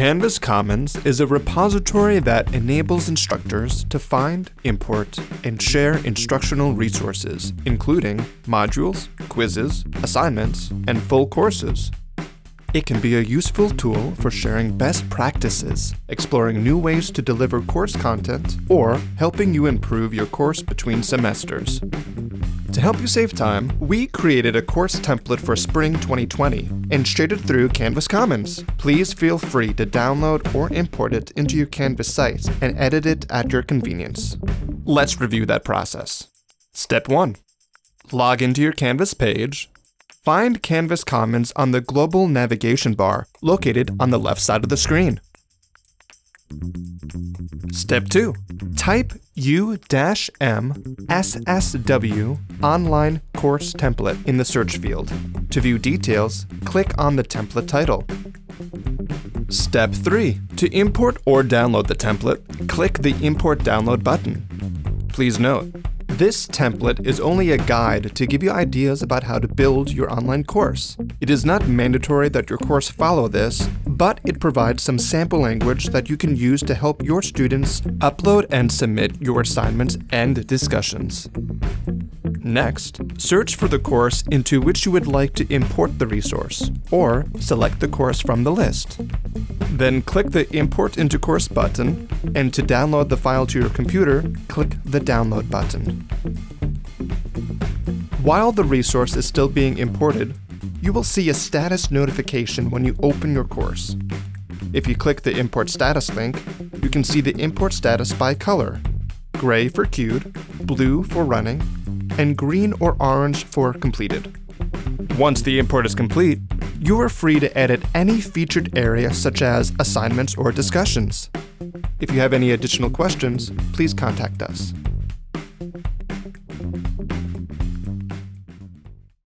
Canvas Commons is a repository that enables instructors to find, import, and share instructional resources, including modules, quizzes, assignments, and full courses. It can be a useful tool for sharing best practices, exploring new ways to deliver course content, or helping you improve your course between semesters. To help you save time, we created a course template for spring 2020 and shared it through Canvas Commons. Please feel free to download or import it into your Canvas site and edit it at your convenience. Let's review that process. Step 1. Log into your Canvas page. Find Canvas Commons on the global navigation bar located on the left side of the screen. Step 2. Type U-M SSW online course template in the search field. To view details, click on the template title. Step 3. To import or download the template, click the Import Download button. Please note, this template is only a guide to give you ideas about how to build your online course. It is not mandatory that your course follow this, but it provides some sample language that you can use to help your students upload and submit your assignments and discussions. Next, search for the course into which you would like to import the resource, or select the course from the list. Then click the Import into Course button, and to download the file to your computer, click the Download button. While the resource is still being imported, you will see a status notification when you open your course. If you click the Import Status link, you can see the import status by color gray for queued, blue for running, and green or orange for completed. Once the import is complete, you are free to edit any featured area such as assignments or discussions. If you have any additional questions, please contact us.